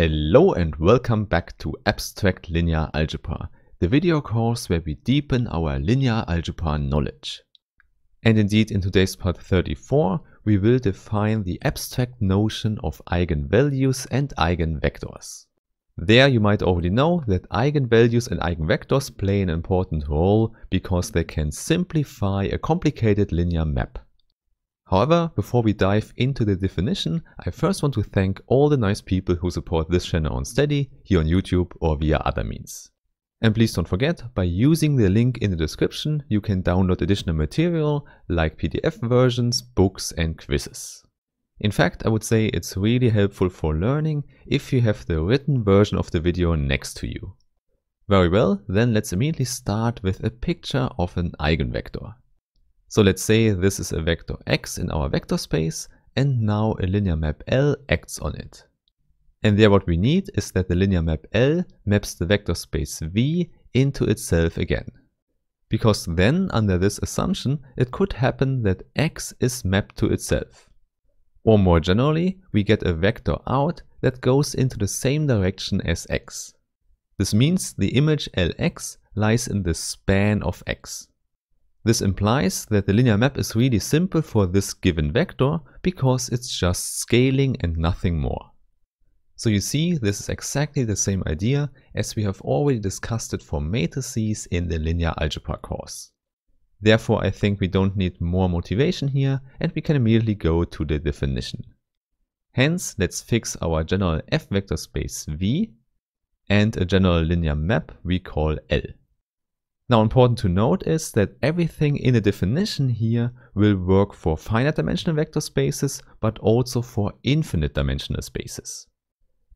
Hello and welcome back to Abstract Linear Algebra, the video course where we deepen our linear algebra knowledge. And indeed in today's part 34 we will define the abstract notion of eigenvalues and eigenvectors. There you might already know that eigenvalues and eigenvectors play an important role because they can simplify a complicated linear map. However, before we dive into the definition, I first want to thank all the nice people who support this channel on Steady, here on YouTube or via other means. And please don't forget, by using the link in the description, you can download additional material like PDF versions, books and quizzes. In fact, I would say it's really helpful for learning if you have the written version of the video next to you. Very well, then let's immediately start with a picture of an eigenvector. So let's say this is a vector x in our vector space and now a linear map L acts on it. And there what we need is that the linear map L maps the vector space V into itself again. Because then under this assumption it could happen that x is mapped to itself. Or more generally, we get a vector out that goes into the same direction as x. This means the image Lx lies in the span of x. This implies that the linear map is really simple for this given vector because it's just scaling and nothing more. So you see, this is exactly the same idea as we have already discussed it for matrices in the linear algebra course. Therefore, I think we don't need more motivation here and we can immediately go to the definition. Hence, let's fix our general f vector space V and a general linear map we call L. Now important to note is that everything in the definition here will work for finite dimensional vector spaces, but also for infinite dimensional spaces.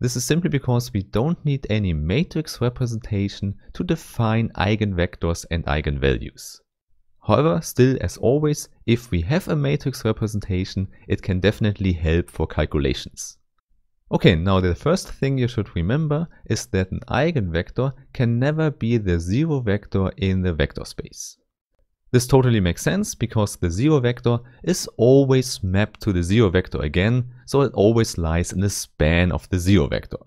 This is simply because we don't need any matrix representation to define eigenvectors and eigenvalues. However, still as always, if we have a matrix representation, it can definitely help for calculations. Okay, now the first thing you should remember is that an eigenvector can never be the zero vector in the vector space. This totally makes sense because the zero vector is always mapped to the zero vector again, so it always lies in the span of the zero vector.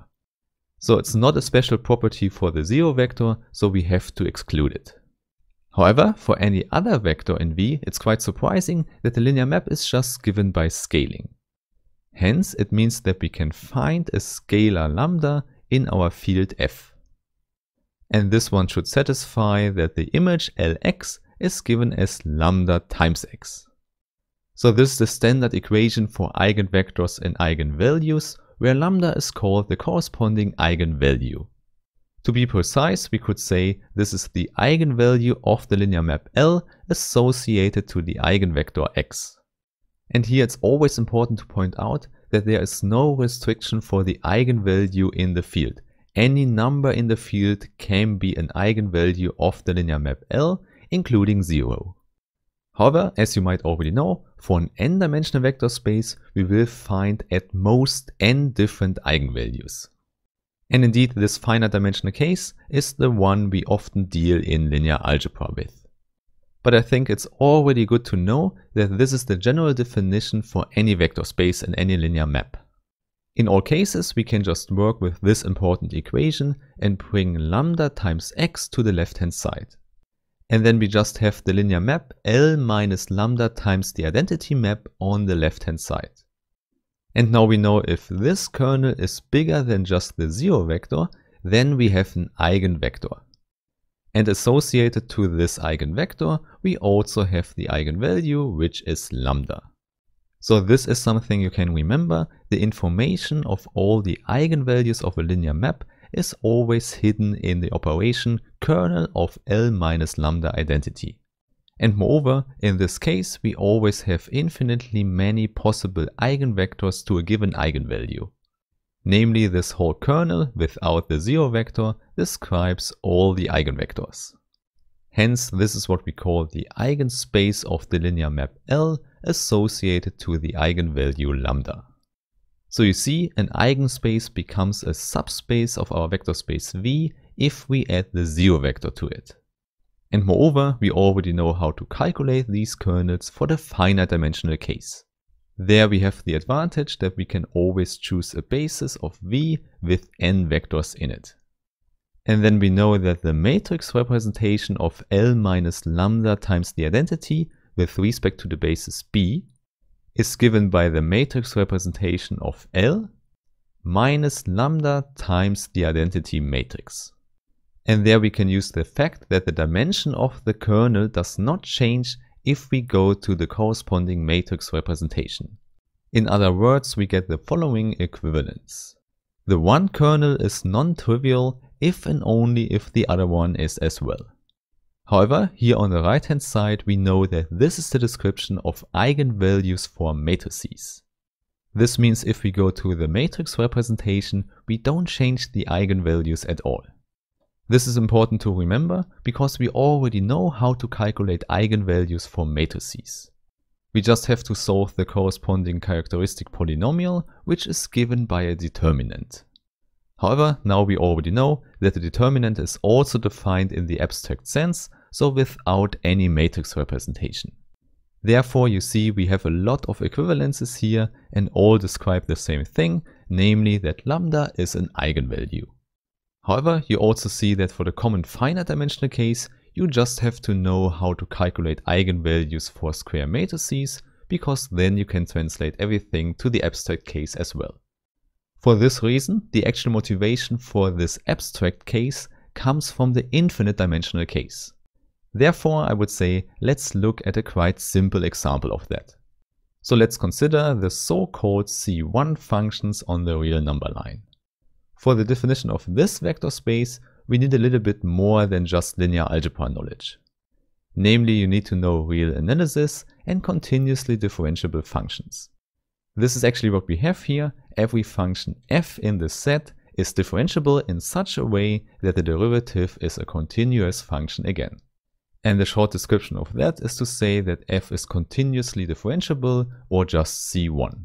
So it's not a special property for the zero vector, so we have to exclude it. However, for any other vector in V, it's quite surprising that the linear map is just given by scaling. Hence, it means that we can find a scalar lambda in our field f. And this one should satisfy that the image Lx is given as lambda times x. So this is the standard equation for eigenvectors and eigenvalues, where lambda is called the corresponding eigenvalue. To be precise, we could say this is the eigenvalue of the linear map L associated to the eigenvector x. And here it's always important to point out that there is no restriction for the eigenvalue in the field. Any number in the field can be an eigenvalue of the linear map L, including 0. However, as you might already know, for an n-dimensional vector space, we will find at most n different eigenvalues. And indeed, this finite dimensional case is the one we often deal in linear algebra with but I think it's already good to know that this is the general definition for any vector space and any linear map. In all cases, we can just work with this important equation and bring lambda times x to the left hand side. And then we just have the linear map L minus lambda times the identity map on the left hand side. And now we know if this kernel is bigger than just the zero vector, then we have an eigenvector. And associated to this eigenvector, we also have the eigenvalue, which is lambda. So this is something you can remember. The information of all the eigenvalues of a linear map is always hidden in the operation kernel of L minus lambda identity. And moreover, in this case, we always have infinitely many possible eigenvectors to a given eigenvalue. Namely, this whole kernel without the zero vector describes all the eigenvectors. Hence, this is what we call the eigenspace of the linear map L associated to the eigenvalue lambda. So you see, an eigenspace becomes a subspace of our vector space V if we add the zero vector to it. And moreover, we already know how to calculate these kernels for the finite dimensional case. There we have the advantage that we can always choose a basis of V with n vectors in it. And then we know that the matrix representation of L minus lambda times the identity with respect to the basis B is given by the matrix representation of L minus lambda times the identity matrix. And there we can use the fact that the dimension of the kernel does not change if we go to the corresponding matrix representation. In other words, we get the following equivalence. The one kernel is non-trivial if and only if the other one is as well. However, here on the right hand side we know that this is the description of eigenvalues for matrices. This means if we go to the matrix representation, we don't change the eigenvalues at all. This is important to remember because we already know how to calculate eigenvalues for matrices. We just have to solve the corresponding characteristic polynomial, which is given by a determinant. However, now we already know that the determinant is also defined in the abstract sense, so without any matrix representation. Therefore, you see we have a lot of equivalences here and all describe the same thing, namely that lambda is an eigenvalue. However, you also see that for the common finite dimensional case, you just have to know how to calculate eigenvalues for square matrices, because then you can translate everything to the abstract case as well. For this reason, the actual motivation for this abstract case comes from the infinite dimensional case. Therefore, I would say let's look at a quite simple example of that. So let's consider the so-called C1 functions on the real number line. For the definition of this vector space, we need a little bit more than just linear algebra knowledge. Namely, you need to know real analysis and continuously differentiable functions. This is actually what we have here. Every function f in the set is differentiable in such a way that the derivative is a continuous function again. And the short description of that is to say that f is continuously differentiable or just c1.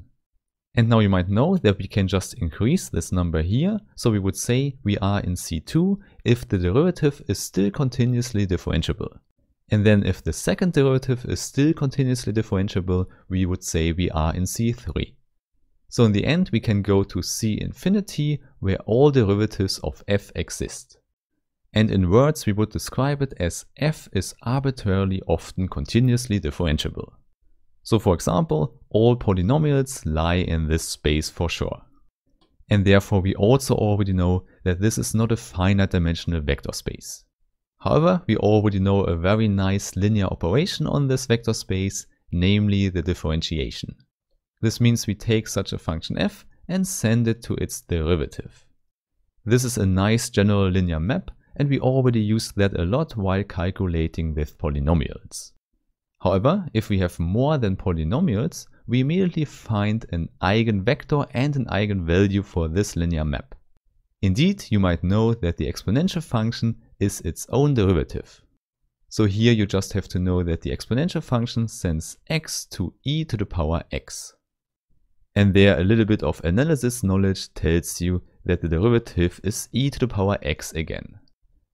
And now you might know that we can just increase this number here. So we would say we are in C2 if the derivative is still continuously differentiable. And then if the second derivative is still continuously differentiable, we would say we are in C3. So in the end, we can go to C infinity where all derivatives of f exist. And in words, we would describe it as f is arbitrarily often continuously differentiable. So for example, all polynomials lie in this space for sure. And therefore we also already know that this is not a finite dimensional vector space. However, we already know a very nice linear operation on this vector space, namely the differentiation. This means we take such a function f and send it to its derivative. This is a nice general linear map and we already use that a lot while calculating with polynomials. However, if we have more than polynomials, we immediately find an eigenvector and an eigenvalue for this linear map. Indeed, you might know that the exponential function is its own derivative. So here you just have to know that the exponential function sends x to e to the power x. And there a little bit of analysis knowledge tells you that the derivative is e to the power x again.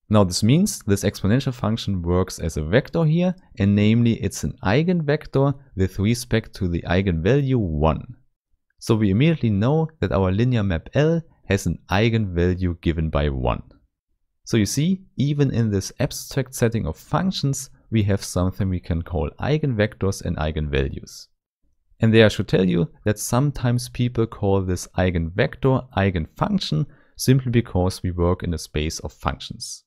Now this means this exponential function works as a vector here, and namely it's an eigenvector with respect to the eigenvalue 1. So we immediately know that our linear map L has an eigenvalue given by 1. So you see, even in this abstract setting of functions, we have something we can call eigenvectors and eigenvalues. And there I should tell you that sometimes people call this eigenvector eigenfunction simply because we work in a space of functions.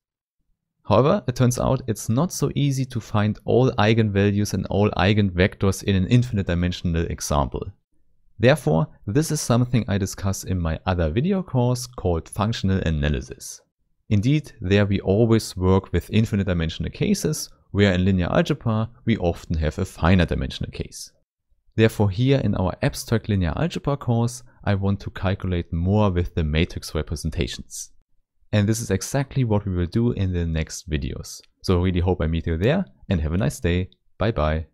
However, it turns out it's not so easy to find all eigenvalues and all eigenvectors in an infinite dimensional example. Therefore, this is something I discuss in my other video course called Functional Analysis. Indeed, there we always work with infinite dimensional cases, where in linear algebra we often have a finite dimensional case. Therefore here in our abstract linear algebra course, I want to calculate more with the matrix representations. And this is exactly what we will do in the next videos. So I really hope I meet you there and have a nice day. Bye bye.